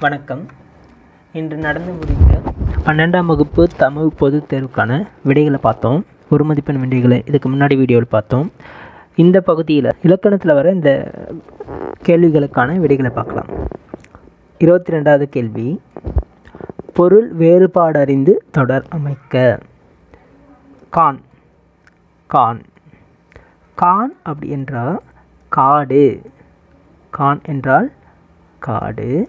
வணக்கம். இன்று நடந்து முடிந்த பன்னெண்டாம் வகுப்பு தமிழ் பொதுத் தேர்வுக்கான விடைகளை பார்த்தோம். ஒரு மதிப்பெண் விடைகளை இதுக்கு முன்னாடி வீடியோவில் பார்த்தோம். இந்த பகுதியில் இலக்கணத்தில் வர இந்த கேள்விகளுக்கான விடைகளை பார்க்கலாம். இருபத்தி ரெண்டாவது கேள்வி. பொருள் வேறுபாடறிந்து தொடர் அமைக்க. கான். கான். கான் அப்படி என்றால் காடு. கான் என்றால் காடு.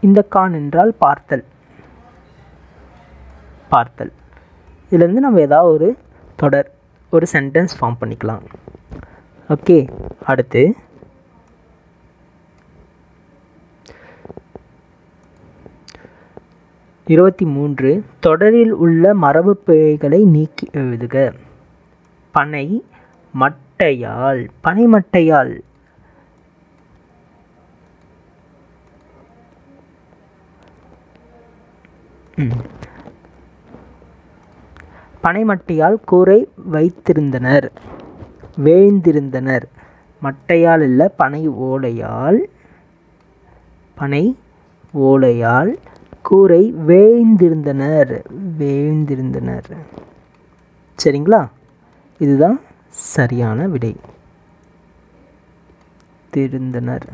இந்த கான் என்றால் பார்த்தல். பார்த்தல். இதுலேருந்து நம்ம ஏதாவது ஒரு தொடர் ஒரு சென்டென்ஸ் ஃபார்ம் பண்ணிக்கலாம். ஓகே அடுத்து. இருபத்தி மூன்று தொடரில் உள்ள மரபு பிழைகளை நீக்கி எழுதுக. பனை மட்டையால் பனை பனைமட்டையால் கூரை வைத்திருந்தனர் வேய்ந்திருந்தனர். மட்டையால் இல்ல பனை ஓலையால் பனை ஓலையால் கூரை வேய்ந்திருந்தனர் வேய்ந்திருந்தனர். சரிங்களா? இதுதான் சரியான விடை. திருந்தனர்.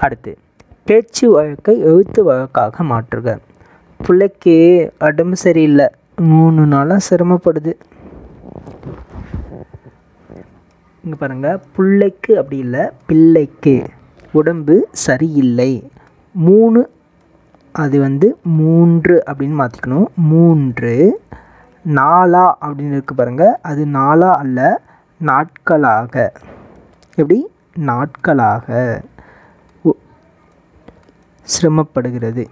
அடுத்து பேச்சு வழக்கை எழுத்து வழக்காக மாற்றுக. பிள்ளைக்கு உடம்பு சரியில்லை. மூணு நாளாக சிரமப்படுது. இங்கே பாருங்கள் பிள்ளைக்கு அப்படி இல்லை பிள்ளைக்கு. உடம்பு சரியில்லை. மூணு அது வந்து மூன்று அப்படின்னு மாற்றிக்கணும் மூன்று நாளா அப்படின்னு இருக்கு பாருங்கள் அது நாளா அல்ல நாட்களாக. எப்படி? நாட்களாக. சிரமப்படுகிறது.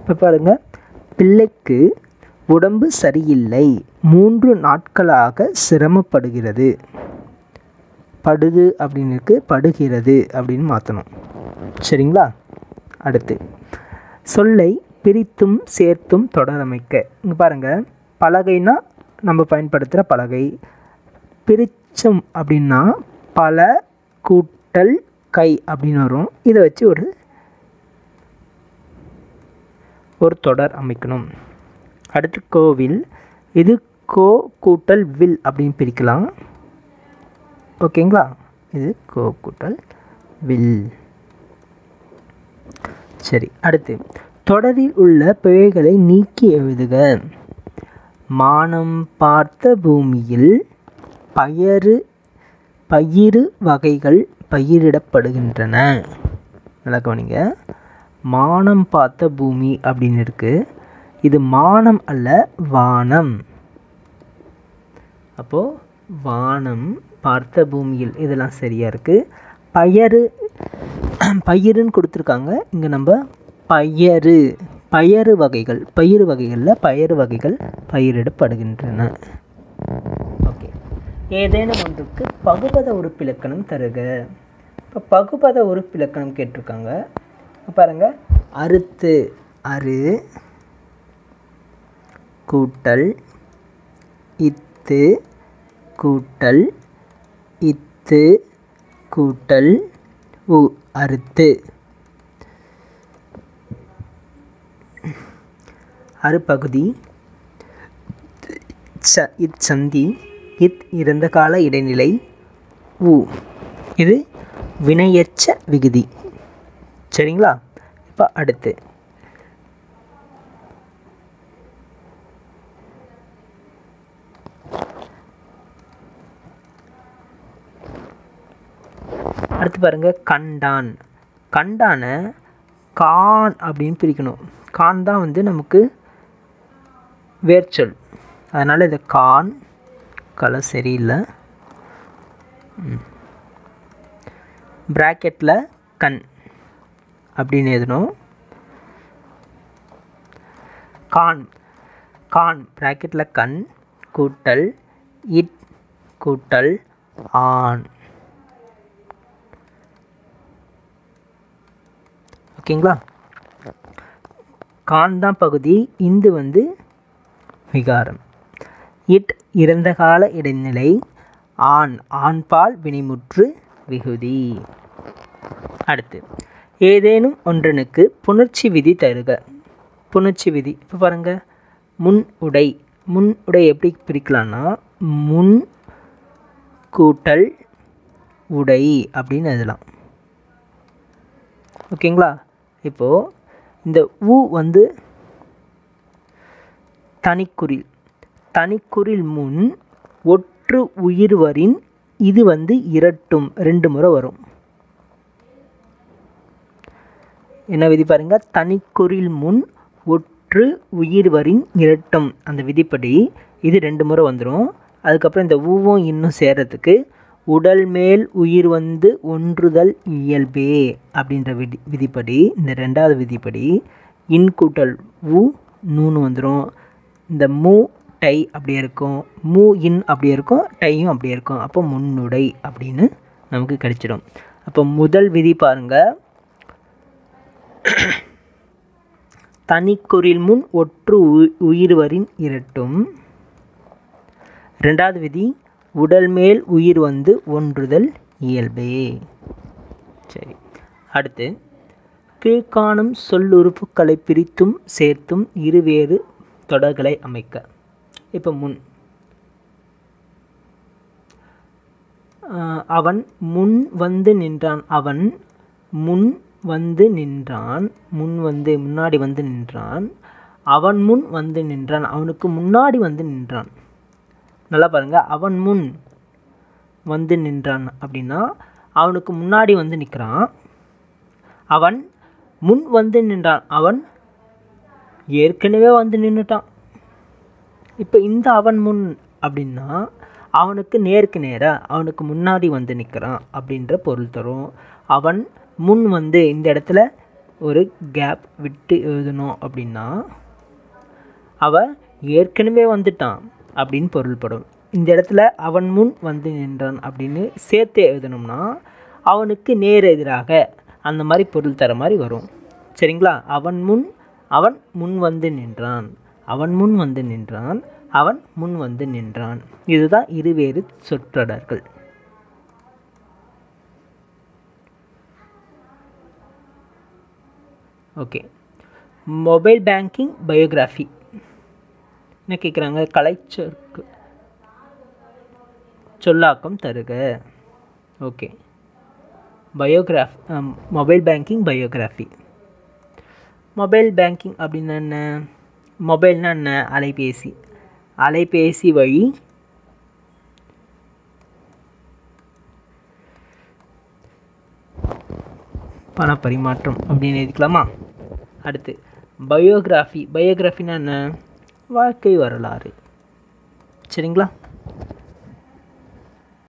இப்போ பாருங்க. பிள்ளைக்கு உடம்பு சரியில்லை. மூன்று நாட்களாக சிரமப்படுகிறது. படுது அப்படின்னு இருக்கு படுகிறது அப்படின்னு மாற்றணும் சரிங்களா? அடுத்து. சொல்லை பிரித்தும் சேர்த்தும் தொடரமைக்க. இங்கே பாருங்கள் பலகைனா நம்ம பயன்படுத்துகிற பலகை. பிரிச்சம் அப்படின்னா பல கூட்டல் கை அப்படின்னு வரும். இதை வச்சு ஒரு ஒரு தொடர் அமைக்கணும். அடுத்து கோவில். இது கோ கூட்டல் வில் அப்படின்னு பிரிக்கலாம். ஓகேங்களா இது கோ கூட்டல் வில். சரி அடுத்து. தொடரில் உள்ள பிழைகளை நீக்கி எழுதுக. மானம் பார்த்த பூமியில் பயறு பயிறு வகைகள் பயிரிடப்படுகின்றன. நல்லா கவனிங்க. மானம் பார்த்த பூமி அப்படின்னு இருக்குது இது மானம் அல்ல வானம். அப்போது வானம் பார்த்த பூமியில் இதெல்லாம் சரியாக இருக்குது பயறு பயிருன்னு கொடுத்துருக்காங்க. இங்கே நம்ம பயறு பயறு வகைகள் பயிறு வகைகளில் பயறு வகைகள் பயிரிடப்படுகின்றன. ஓகே. ஏதேனும் ஒன்றுக்கு பகுபத உறுப்பிலக்கணம் தருக. இப்போ பகுபத உறுப்பிலக்கணம் கேட்டிருக்காங்க. பாருங்கள் பாருங்க. அறுத்து அரு கூட்டல் இத்து கூட்டல் இத்து கூட்டல் உ அறுத்து. அறுபகுதி ச இச்சந்தி இத் இறந்த கால இடைநிலை உ. இது வினையச்ச விகுதி. சரிங்களா? இப்போ அடுத்து. அடுத்து பாருங்க கண்டான். கண்டான கான் அப்படின்னு பிரிக்கணும். கான் தான் வந்து நமக்கு வேர்ச்சொல். அதனால் இது கான் கலர் சரியில்லை. ப்ராக்கெட்டில் கண் அப்படின்னு எழுதணும். கான் கான் ப்ராக்கெட்டில் கண் கூட்டல் இட் கூட்டல் ஆண். ஓகேங்களா? கான் தான் பகுதி இந்து வந்து விகாரம். இட் இறந்த கால இடைநிலை. ஆண் ஆண்பால் வினைமுற்று விகுதி. அடுத்து ஏதேனும் ஒன்றனுக்கு புணர்ச்சி விதி தருக. புணர்ச்சி விதி இப்போ பாருங்க. முன் உடை முன் உடை எப்படி பிரிக்கலாம்னா முன் கூட்டல் உடை அப்படின்னு எழுதலாம். ஓகேங்களா இப்போது இந்த ஊ வந்து தனிக்குறில் தனிக்குறில் முன் ஒற்று உயிர்வரின் இது வந்து இரட்டும் ரெண்டு முறை வரும். என்ன விதி பாருங்க? தனிக்குறில் முன் ஒற்று உயிர்வரின் இரட்டும் அந்த விதிப்படி இது ரெண்டு முறை வந்துடும் அதுக்கப்புறம் இந்த ஊவும் இன்னும் சேர்கிறதுக்கு உடல் மேல் உயிர் வந்து ஒன்றுதல் இயல்பே அப்படின்ற விதி விதிப்படி இந்த ரெண்டாவது விதிப்படி இன்கூட்டல் ஊ உ நூன்னு வந்துடும் இந்த மூ டை அப்படியே இருக்கும் மூ இன் அப்படியே இருக்கும் டையும் அப்படியே இருக்கும். அப்போ முன்னுடை அப்படின்னு நமக்கு கிடைச்சிடும். அப்போ முதல் விதி பாருங்கள் தனிக்குறில் முன் ஒற்று உ- உயிர்வரின் இரட்டும். ரெண்டாவது விதி உடல் மேல் உயிர் வந்து ஒன்றுதல் இயல்பே. சரி. அடுத்து கீழ்காணும் சொல்லுறுப்புகளை பிரித்தும் சேர்த்தும் இருவேறு தொடர்களை அமைக்க. இப்போ முன். அவன் முன் வந்து நின்றான். அவன் முன் வந்து நின்றான். முன் வந்து முன்னாடி வந்து நின்றான். அவன் முன் வந்து நின்றான். அவனுக்கு முன்னாடி வந்து நின்றான். நல்லா பாருங்க. அவன் முன் வந்து நின்றான் அப்படின்னா அவனுக்கு முன்னாடி வந்து நிற்கிறான் அவன் முன் வந்து நின்றான். அவன் ஏற்கனவே வந்து நின்றுட்டான் இப்போ இந்த அவன் முன் அப்படின்னா அவனுக்கு நேருக்கு நேராக அவனுக்கு முன்னாடி வந்து நிற்கிறான் அப்படின்ற பொருள் தரும். அவன் முன் வந்து இந்த இடத்துல ஒரு கேப் விட்டு எழுதணும் அப்படின்னா அவன் ஏற்கனவே வந்துட்டான் அப்படின்னு பொருள்படும். இந்த இடத்துல அவன் முன் வந்து நின்றான் அப்படின்னு சேர்த்து எழுதணும்னா அவனுக்கு நேர் எதிராக அந்த மாதிரி பொருள் தர மாதிரி வரும். சரிங்களா? அவன் முன் அவன் முன் வந்து நின்றான். அவன் முன் வந்து நின்றான் அவன் முன் வந்து நின்றான். இதுதான் இருவேறு சொற்றொடர்கள். ஓகே. Mobile banking biography. என்ன கேட்குறாங்க கலைச்சொற்கு சொல்லாக்கம் தருக. Okay. Biograph mobile banking biography. Mobile banking அப்படின்னா என்ன? மொபைல்னா என்ன? அலைபேசி. அலைபேசி வழி பண பரிமாற்றம் அப்படின்னு எழுதிக்கலாமா? அடுத்து பயோகிராஃபி பயோகிராஃபின்னா என்ன? வாழ்க்கை வரலாறு. சரிங்களா?